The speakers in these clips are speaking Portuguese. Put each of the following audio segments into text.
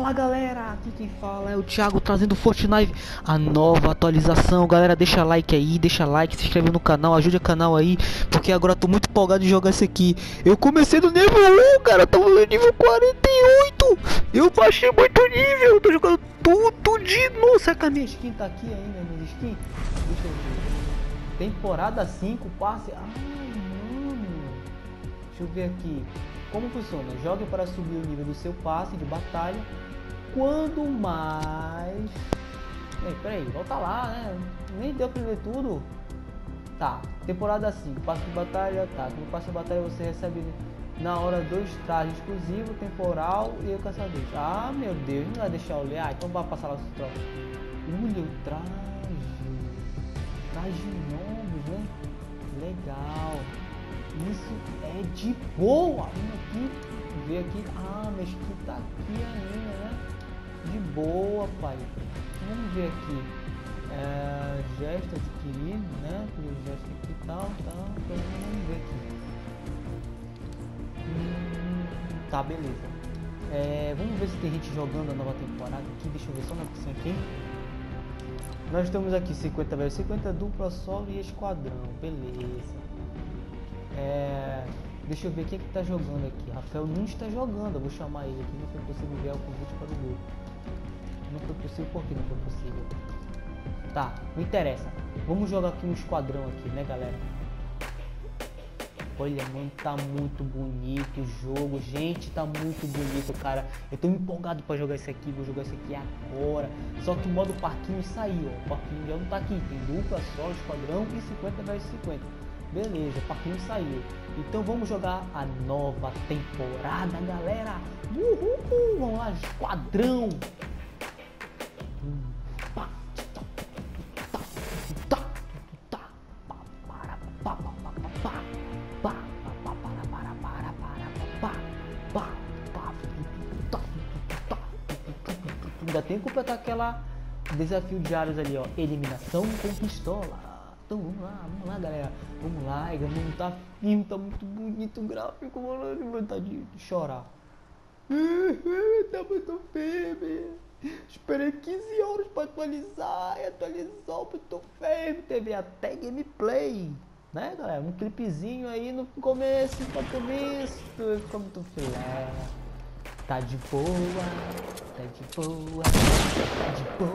Fala galera, aqui quem fala é o Thiago trazendo Fortnite, a nova atualização. Galera, deixa like aí, deixa like, se inscreve no canal, ajude o canal aí, porque agora eu tô muito empolgado de jogar isso aqui. Eu comecei no nível 1, cara, tô no nível 48. Eu baixei muito nível, tô jogando tudo de novo. Será que a minha skin tá aqui ainda, minha skin? Deixa eu ver. Temporada 5, passe. Ai, mano. Deixa eu ver aqui. Como funciona? Jogue para subir o nível do seu passe de batalha. Quando mais. Ei, peraí, volta lá, né? Nem deu pra ver tudo. Tá, temporada 5, passe de batalha, tá. No passe de batalha você recebe na hora dois trajes exclusivos, temporal e o caçador. Ah, meu Deus, não vai deixar eu ler. Ah, então vai passar lá os troços. Olha o traje. Traje novo, né? Legal. Isso é de boa. Vamos aqui, ver aqui. Ah, mas que tá aqui ainda, né? De boa, pai. Vamos ver aqui. É, gesto adquirido, né? Gesto aqui e tal, tal. Então vamos ver aqui. Hum, tá, beleza. É, vamos ver se tem gente jogando a nova temporada aqui. Deixa eu ver só uma coisa aqui. Nós estamos aqui 50 vezes 50 dupla solo e esquadrão. Beleza. É, deixa eu ver quem é que tá jogando aqui. Rafael não está jogando. Eu vou chamar ele aqui. Não possível enviar o convite para o grupo. Não foi possível porque não foi possível. Tá, não interessa. Vamos jogar aqui um esquadrão aqui, né, galera? Olha, mano, tá muito bonito o jogo. Gente, tá muito bonito, cara. Eu tô empolgado pra jogar esse aqui. Vou jogar esse aqui agora. Só que o modo parquinho saiu, ó. O parquinho já não tá aqui. Tem dupla, só, esquadrão e 50 vs 50. Beleza, o parquinho saiu. Então vamos jogar a nova temporada, galera. Uhul, vamos lá, esquadrão. Aquela desafio diários ali, ó. Eliminação com pistola. Então vamos lá, vamos lá, galera. Vamos lá, mano, tá firme, tá muito bonito o gráfico, mano. De vontade de chorar. tá muito firme. Esperei 15 horas pra atualizar e atualizou muito firme. Teve até gameplay, né, galera? Um clipezinho aí no começo, pra começo. Ficou muito filé. Tá de boa, tá de boa, tá de boa,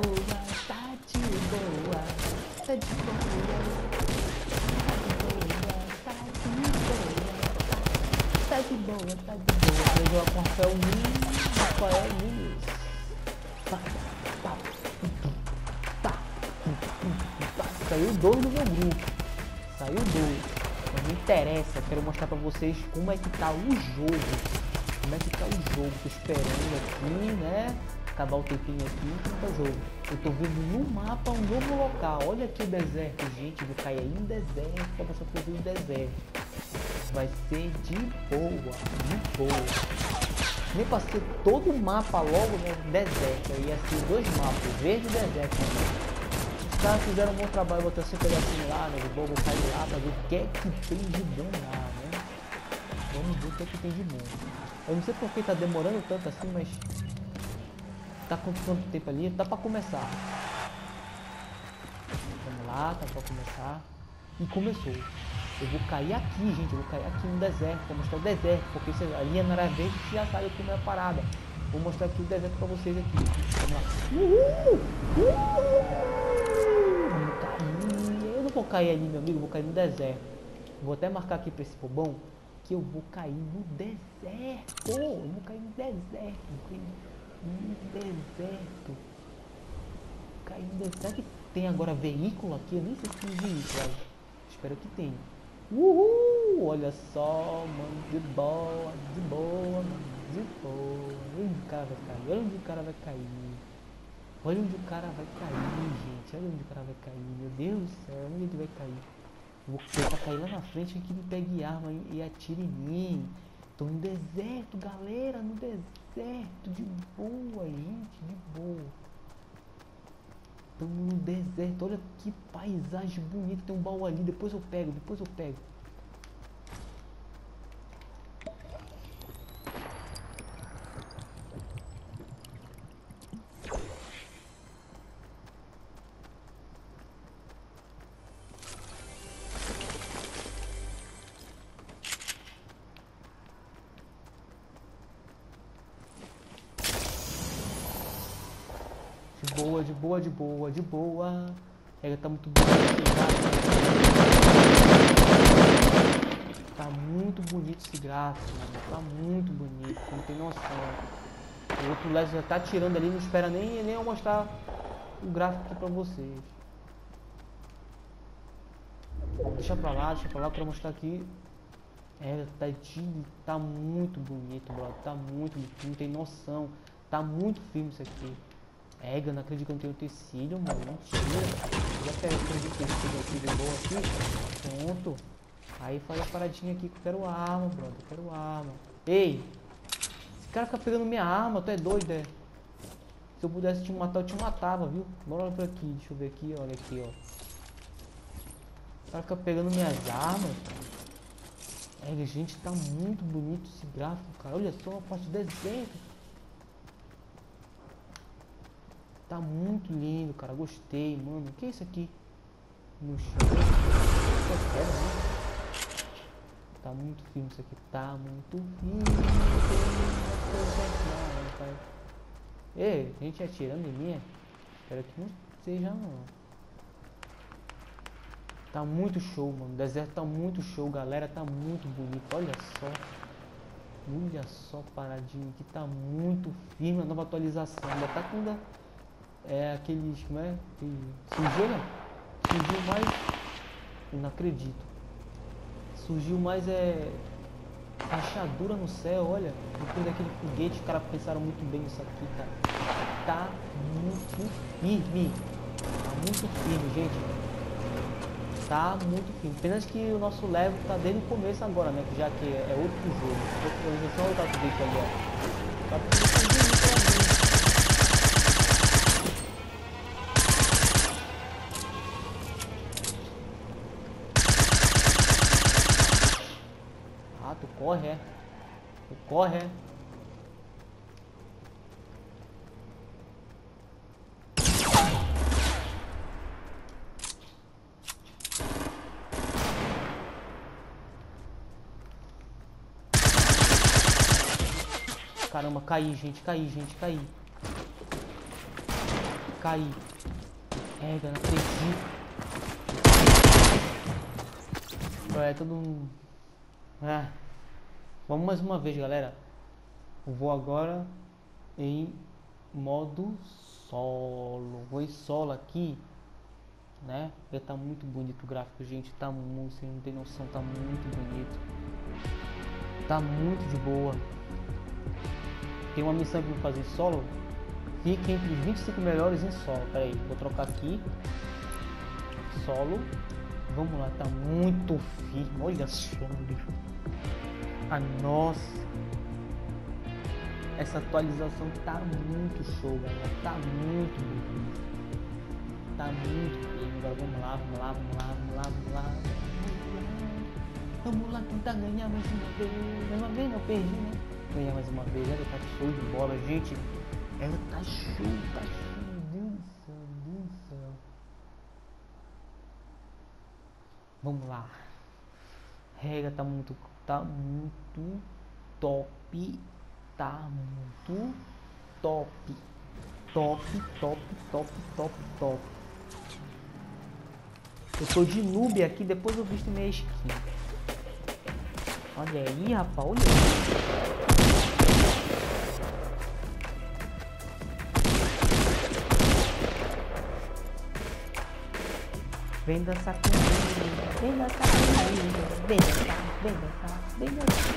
tá de boa, tá de boa, tá de boa, tá de boa, tá de boa. Eu jogo com Rafael Nunes, Rafael Nunes. Tá, tá, tá, tá. Saiu dois do meu grupo. Saiu dois. Não me interessa, quero mostrar pra vocês como é que tá o jogo como é que tá o jogo. Tô esperando aqui, né? Acabar o tempinho aqui e tá o jogo. Eu tô vendo no mapa um novo local. Olha aqui o deserto, gente. Vou cair em deserto. Começa a fazer o deserto. Vai ser de boa, de boa. Nem passei todo o mapa logo no deserto. Aí ser dois mapas, verde e deserto. Os caras fizeram um bom trabalho, botar esse pedacinho lá, né? De boa, vou cair lá pra ver o que é que tem de bom lá, né? Vamos ver o que é que tem de bom. Eu não sei por que tá demorando tanto assim, mas... Tá com quanto tempo ali? Dá pra começar. Vamos lá, tá pra começar. E começou. Eu vou cair aqui, gente. Eu vou cair aqui no deserto. Vou mostrar o deserto. Porque se a linha não era verde, você já sabe como é a parada. Vou mostrar aqui o deserto pra vocês aqui. Vamos lá. Uhul! Uhul! Eu não vou cair ali, meu amigo. Vou cair no deserto. Vou até marcar aqui pra esse bom que eu vou cair no deserto. Eu vou cair no deserto. No deserto. Cair no deserto. Será que tem agora veículo aqui? Eu nem sei se tem veículo. Espero que tenha. Uhul! Olha só, mano. De boa, de boa, mano. De boa. Olha onde o cara vai cair. Olha onde o cara vai cair. Olha onde o cara vai cair, gente. Olha onde o cara vai cair. Meu Deus do céu, onde ele vai cair? Vou tentar cair lá na frente que me pegue arma e atire em mim. Tô no deserto, galera, no deserto, de boa, gente, de boa. Estamos no deserto, olha que paisagem bonita, tem um baú ali, depois eu pego, depois eu pego. Boa, de boa, de boa, boa. Ele tá muito bonito. Tá muito bonito esse gráfico, mano. Tá muito bonito, não tem noção. O outro LED já tá tirando ali, não espera nem, nem eu mostrar o gráfico aqui pra vocês. Deixa pra lá, deixa pra lá pra mostrar aqui. É, tá, tá muito bonito, bro. Tá muito bonito, não tem noção. Tá muito firme isso aqui. É, eu não acredito que eu não tenho tecido, mano. Mentira. Já quero de tecido aqui de boa aqui. Pronto. Aí faz a paradinha aqui que eu quero arma, brother. Eu quero arma. Ei! Esse cara fica pegando minha arma, tu é doido, é? Se eu pudesse te matar, eu te matava, viu? Bora por aqui, deixa eu ver aqui, olha aqui, ó. O cara fica pegando minhas armas. É, gente, tá muito bonito esse gráfico, cara. Olha só a parte de desenho. Tá muito lindo, cara. Gostei, mano. O que é isso aqui? No chão. É? Tá muito firme isso aqui. Tá muito firme. Ei, gente atirando em mim? Espero que não seja não. Tá muito show, mano. O deserto tá muito show, galera. Tá muito bonito. Olha só. Olha só paradinho aqui. Tá muito firme a nova atualização. Ainda tá com é aqueles, como é? Que surgiu, né? Surgiu mais, eu não acredito. Surgiu mais é rachadura no céu, olha. Depois daquele foguete, os caras pensaram muito bem nisso aqui, cara. Tá muito firme. Tá muito firme, gente. Tá muito firme. Apenas que o nosso level tá desde o começo agora, né? Já que é outro jogo. Eu já só o foguete ali, ó. Tá corre, é. Corre, é. Caramba, caí, gente, caí, gente, caí. Caí. É, não acredito. É, todo um... Ah. Vamos mais uma vez, galera. Vou agora em modo solo. Vou em solo aqui, né? Porque tá muito bonito o gráfico, gente. Tá muito, você não tem noção, tá muito bonito. Tá muito de boa. Tem uma missão que eu vou fazer solo. Fique entre os 25 melhores em solo. Pera aí, vou trocar aqui. Solo. Vamos lá, tá muito firme. Olha só, bicho. A nossa. Essa atualização tá muito show, galera. Tá muito bonito. Tá muito bem. Agora vamos lá, vamos lá, vamos lá, vamos lá, vamos lá. Vamos lá tentar ganhar mais uma vez. Mais uma vez não perdi, né? Ganhar mais uma vez. Ela tá show de bola, gente. Ela tá show, tá show. Deus do céu, Deus do céu. Vamos lá. Rega tá muito tá muito top, tá muito top, top, top, top, top, top. Eu tô de noob aqui, depois eu visto minha skin. Olha aí, rapaz, olha aí. Vem dançar comigo, vem dançar comigo, vem dançar, vem dançar, vem dançar.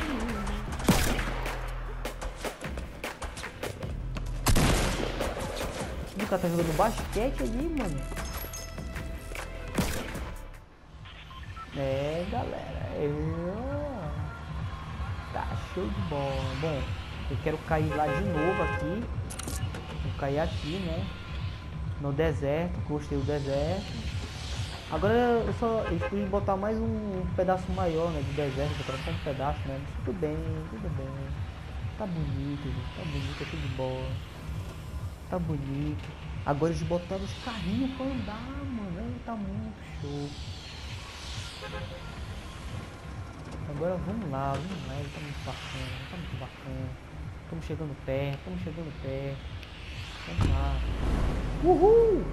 O cara tá jogando basquete ali, mano. É, galera, eu... Tá show de bola. Bom, eu quero cair lá de novo aqui. Vou cair aqui, né? No deserto, gostei do deserto. Agora eu só eles podiam botar mais um, pedaço maior né, de deserto, botar só um pedaço, né? Mas tudo bem, tudo bem. Tá bonito, gente, tá bonito, é tudo boa. Tá bonito. Agora eles botaram os carrinhos pra andar, mano. Tá muito show. Agora vamos lá, vamos lá, tá muito bacana, tá muito bacana. Estamos chegando perto, estamos chegando perto. Vamos lá. Uhul!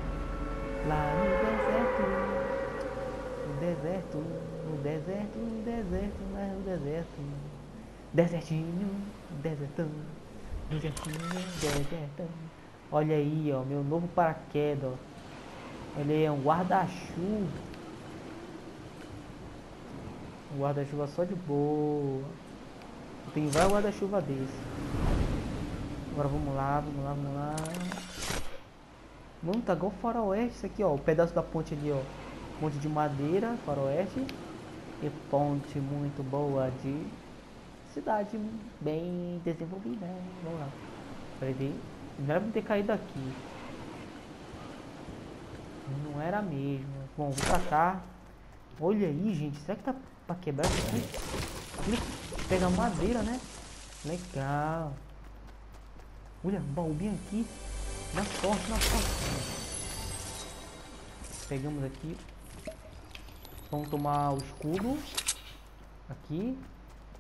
Lá no deserto, no deserto, no deserto, no deserto, lá no deserto. Desertinho, desertão, desertinho, desertão. Olha aí, ó, meu novo paraquedas, ó. Ele é um guarda-chuva. Um guarda-chuva só de boa. Tem vários guarda-chuva desse. Agora vamos lá, vamos lá, vamos lá. Mano, tá igual faroeste isso aqui, ó. O pedaço da ponte ali, ó. Ponte de madeira, faroeste. E ponte muito boa de cidade bem desenvolvida. Vamos lá. Vai ver. Não ter caído aqui. Não era mesmo. Bom, vou pra cá. Olha aí, gente. Será que tá pra quebrar isso aqui? Pega madeira, né? Legal. Olha, baú bem aqui. Na sorte, na sorte. Pegamos aqui. Vamos tomar o escudo. Aqui.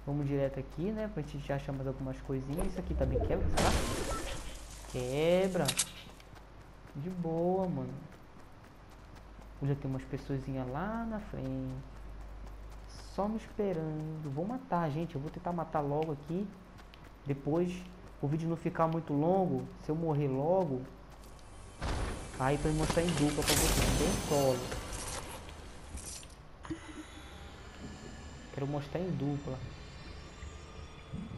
Vamos direto aqui, né? Pra gente achar mais algumas coisinhas. Isso aqui também quebra, tá? Quebra. De boa, mano. Já tem umas pessoas lá na frente. Só me esperando. Vou matar, gente. Eu vou tentar matar logo aqui. Depois, o vídeo não ficar muito longo. Se eu morrer logo. Aí pra mostrar em dupla pra vocês. Bem solo. Quero mostrar em dupla.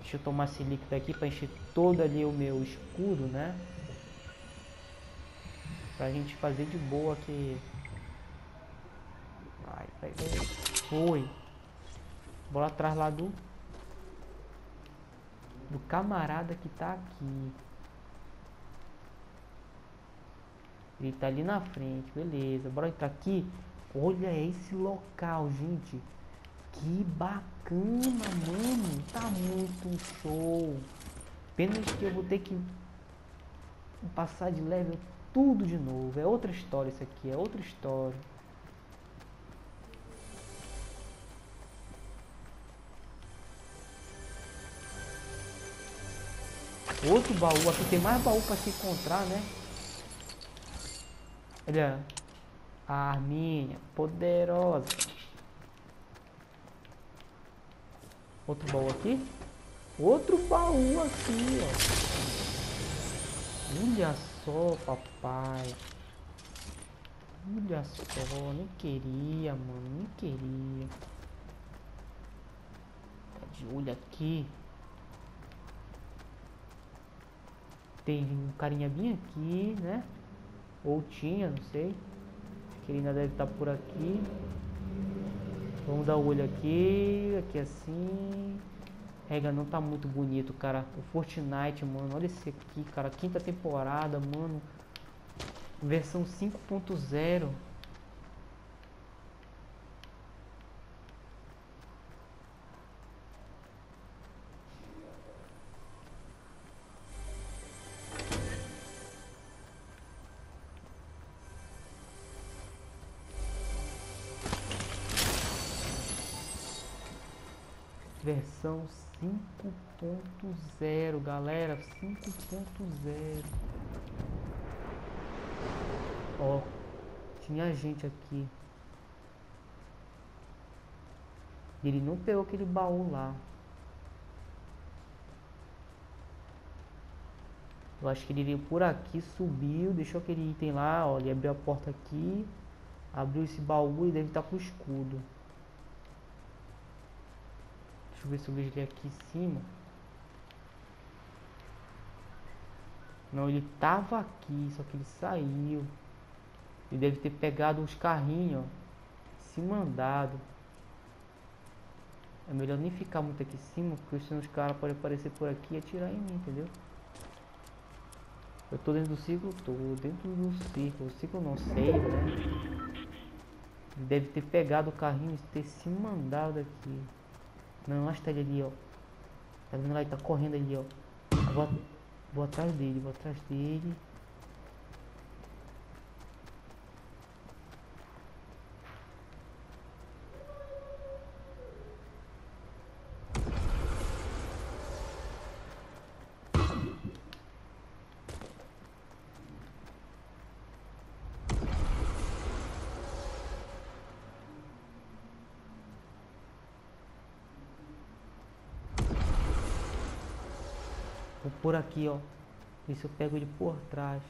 Deixa eu tomar esse líquido aqui para encher todo ali o meu escudo, né? Pra gente fazer de boa aqui. Vai, vai. Foi. Bora atrás lá do... Do camarada que tá aqui. Ele tá ali na frente, beleza. Bora entrar aqui. Olha esse local, gente. Que bacana, mano. Tá muito show. Pena que eu vou ter que passar de level tudo de novo. É outra história isso aqui, é outra história. Outro baú, aqui tem mais baú para se encontrar, né? Olha, a arminha poderosa. Outro baú aqui. Outro baú aqui, ó. Olha só, papai. Olha só, nem queria, mano, nem queria. Tá de olho aqui. Tem um carinha bem aqui, né? Ou tinha, não sei. Que ele ainda deve estar tá por aqui. Vamos dar o olho aqui, aqui assim. Rega não tá muito bonito, cara. O Fortnite, mano. Olha esse aqui, cara. Quinta temporada, mano. Versão 5.0. versão 5.0, galera, 5.0. Ó, tinha gente aqui. Ele não pegou aquele baú lá. Eu acho que ele veio por aqui, subiu, deixou aquele item lá, ó, ele abriu a porta aqui, abriu esse baú e deve estar com o escudo. Deixa eu ver se eu vejo ele aqui em cima. Não, ele tava aqui, só que ele saiu. Ele deve ter pegado os carrinhos, ó. Se mandado. É melhor nem ficar muito aqui em cima, porque senão os caras podem aparecer por aqui e atirar em mim, entendeu? Eu tô dentro do círculo, tô dentro do círculo. O círculo não sei, né? Ele deve ter pegado o carrinho e ter se mandado aqui. Não, acho que tá ele ali, ó. Tá vendo lá? Ele tá correndo ali, ó. Vou, vou atrás dele, vou atrás dele. Por aqui, ó. Ver se eu pego ele por trás.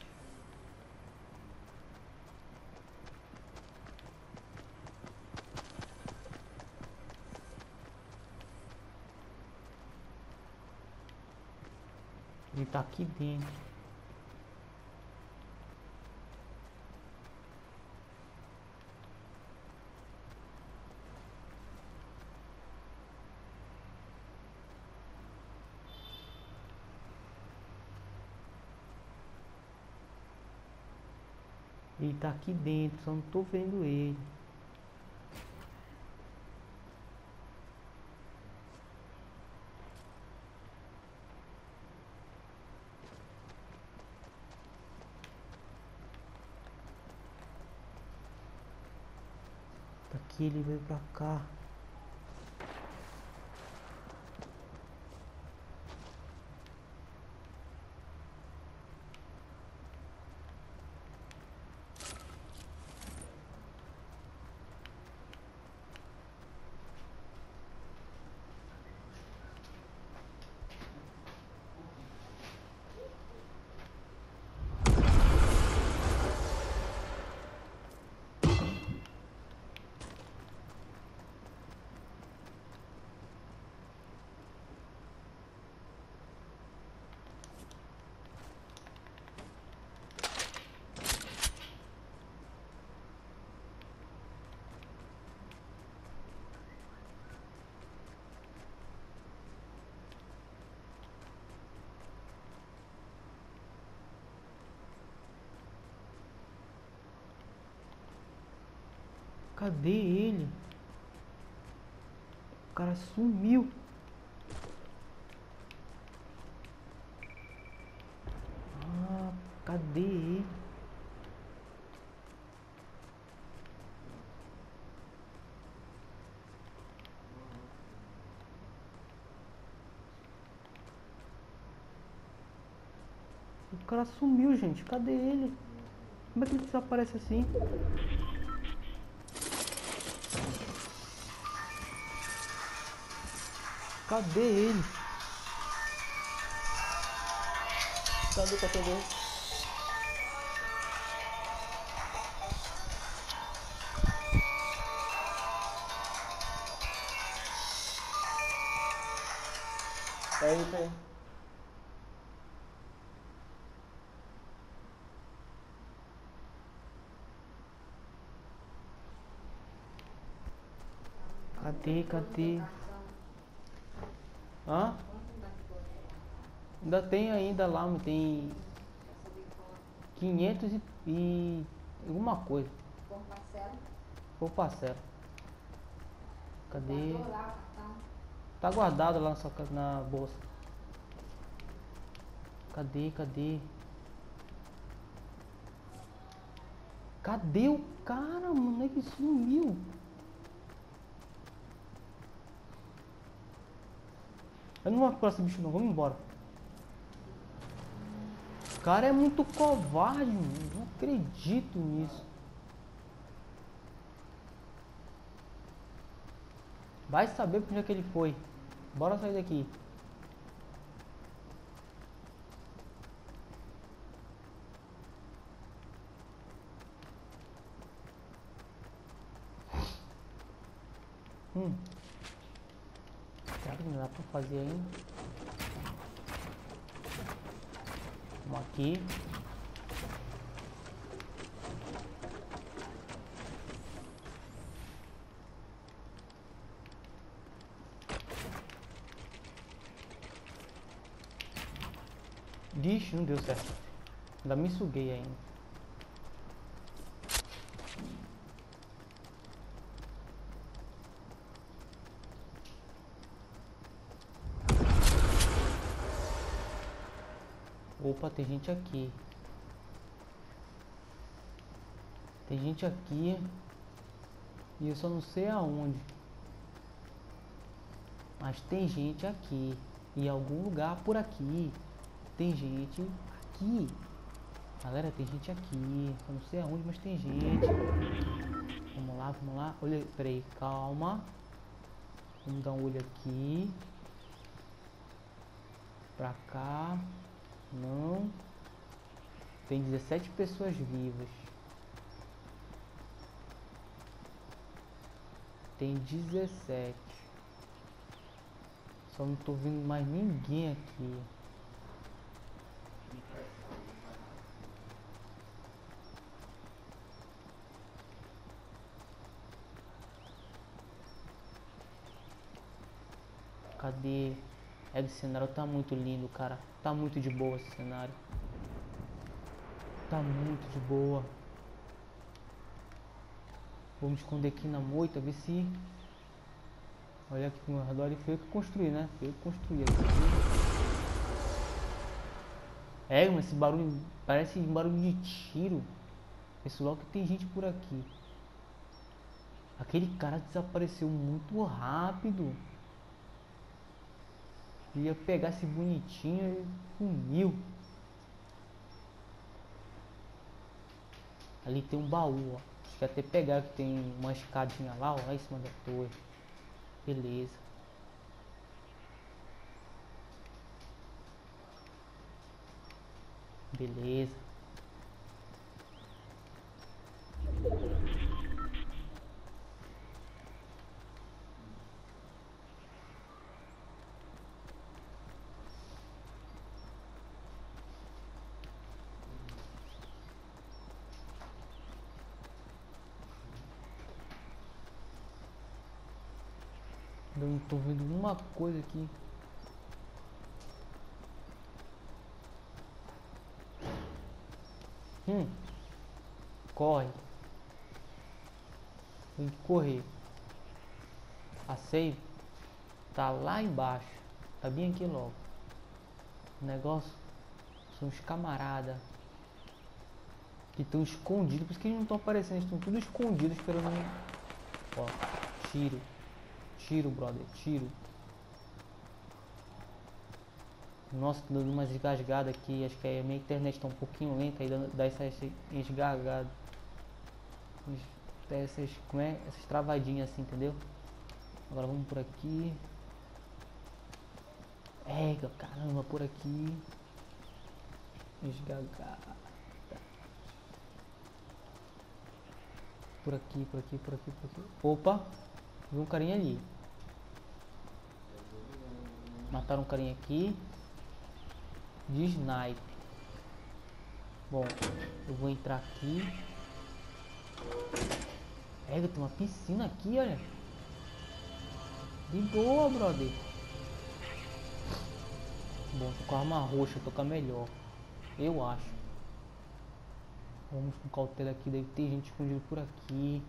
Ele tá aqui dentro. Tá aqui dentro, só não tô vendo ele. Aqui ele veio pra cá. Cadê ele? O cara sumiu. Ah, cadê ele? O cara sumiu, gente. Cadê ele? Como é que ele desaparece assim? Cadê ele? Cadê o cachorro? Peraí, peraí. Cadê, cadê? Hã? Ainda tem ainda lá, tem 500 e, e alguma coisa. Por parcela. Por parcela. Cadê? Lá, tá? Tá guardado lá na, sua, na bolsa. Cadê, cadê? Cadê o cara, mano? É que sumiu. Eu não vou procurar esse bicho não, vamos embora. O cara é muito covarde, mano. Não acredito nisso. Vai saber por onde é que ele foi. Bora sair daqui. Hum. Será que não dá pra fazer ainda? Vamos aqui. Vixe, não deu certo. Ainda me suguei ainda. Opa, tem gente aqui. Tem gente aqui. E eu só não sei aonde. Mas tem gente aqui. Em algum lugar por aqui. Tem gente aqui. Galera, tem gente aqui. Eu não sei aonde, mas tem gente. Vamos lá, vamos lá. Olha, peraí, calma. Vamos dar um olho aqui. Pra cá. Não. Tem 17 pessoas vivas. Tem 17. Só não tô vendo mais ninguém aqui. Cadê? É, o cenário tá muito lindo, cara. Tá muito de boa esse cenário. Tá muito de boa. Vou me esconder aqui na moita, ver se... Olha aqui no redor, ele foi eu que construí, né? Foi eu que construí. É, mas esse barulho parece um barulho de tiro. Logo que tem gente por aqui. Aquele cara desapareceu muito rápido. Ia pegar esse bonitinho e sumiu. Ali tem um baú, ó. Acho que até pegar que tem uma escadinha lá, ó, lá em cima da torre. Beleza. Beleza. Eu não tô vendo uma coisa aqui. Hum. Corre. Tem que correr. A save tá lá embaixo. Tá bem aqui logo. O negócio são os camarada que estão escondidos. Por isso que eles não estão aparecendo. Estão tudo escondidos esperando. Ó, tiro. Tiro, brother, tiro. Nossa, tô dando umas esgasgadas aqui. Acho que a minha internet tá um pouquinho lenta aí, dá essas esgasgadas. Essas, como é? Essas travadinhas assim, entendeu? Agora vamos por aqui. É, caramba, por aqui. Esgagada. Por aqui, por aqui, por aqui, por aqui. Opa! Vi um carinha ali. Mataram um carinha aqui. De snipe. Bom, eu vou entrar aqui. É, tem uma piscina aqui, olha. De boa, brother. Bom, tô com a arma roxa, toca melhor. Eu acho. Vamos com cautela aqui, deve ter gente escondida por aqui.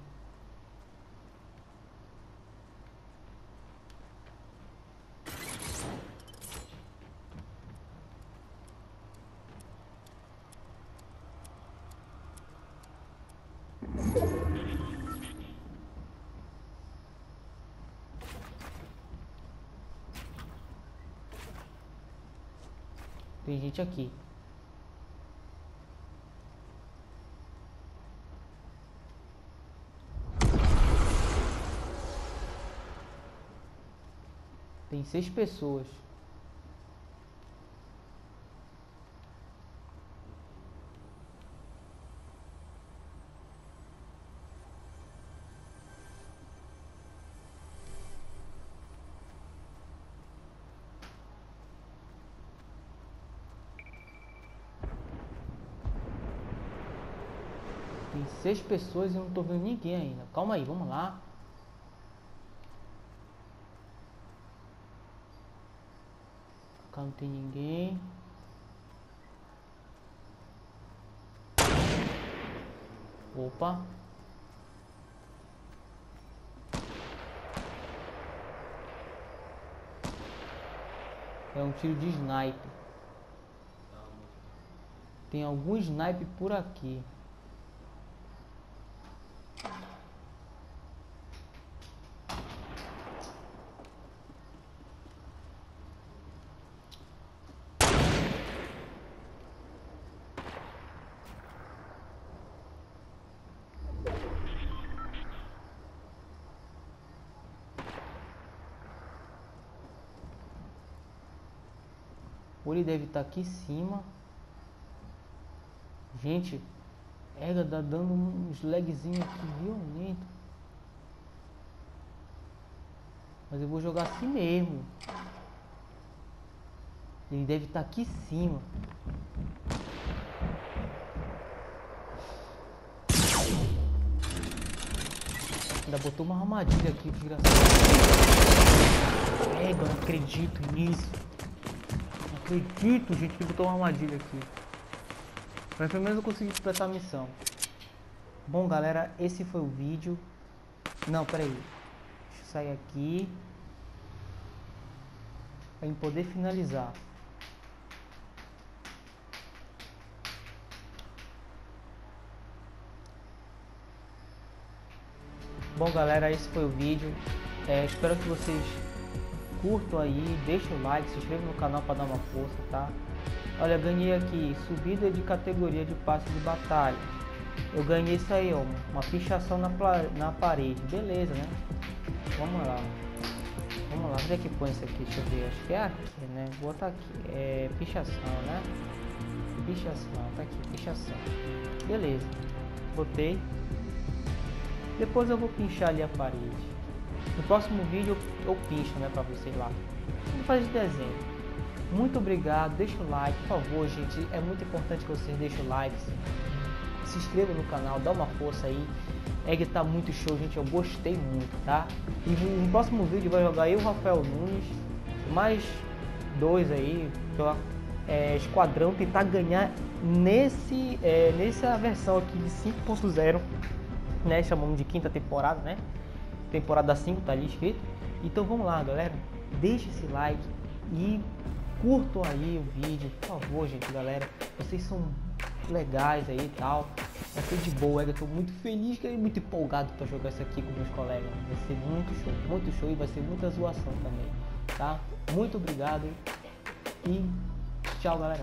Aqui. Tem seis pessoas. Tem seis pessoas e eu não tô vendo ninguém ainda. Calma aí, vamos lá. Cá não tem ninguém. Opa. É um tiro de sniper. Tem algum sniper por aqui. Ele deve estar aqui em cima. Gente, Ega tá dando uns lagzinhos aqui violento. Mas eu vou jogar assim mesmo. Ele deve estar aqui em cima. Ainda botou uma armadilha aqui, desgraçado. É, não acredito nisso. Acredito, gente, que botou uma armadilha aqui. Mas pelo menos eu consegui completar a missão. Bom, galera, esse foi o vídeo. Não, peraí. Deixa eu sair aqui. Pra poder finalizar. Bom galera, esse foi o vídeo. É, espero que vocês curtam aí, deixem o like, se inscrevam no canal para dar uma força, tá? Olha, ganhei aqui subida de categoria de passe de batalha. Eu ganhei isso aí, ó, uma pichação na, na parede. Beleza, né? Vamos lá. Vamos lá, onde é que põe isso aqui? Deixa eu ver, acho que é aqui, né? Vou botar aqui. É pichação, né? Pichação, tá aqui, pichação. Beleza. Botei. Depois eu vou pinchar ali a parede. No próximo vídeo eu, eu pincho, né, pra vocês lá. Vamos fazer de desenho. Muito obrigado, deixa o like, por favor, gente. É muito importante que vocês deixem o like. Se inscreva no canal, dá uma força aí. Egg tá muito show, gente. Eu gostei muito, tá? E no próximo vídeo vai jogar eu, Rafael Nunes, mais dois aí, é, esquadrão, tentar ganhar nesse, é, nessa versão aqui de 5.0 né? Chamamos de quinta temporada, né? Temporada 5 tá ali escrito. Então vamos lá, galera. Deixe esse like e curtam aí o vídeo, por favor, gente, galera. Vocês são legais aí e tal. Vai ser de boa, eu tô muito feliz e muito empolgado para jogar isso aqui com meus colegas. Vai ser muito show, muito show e vai ser muita zoação também, tá? Muito obrigado e tchau, galera.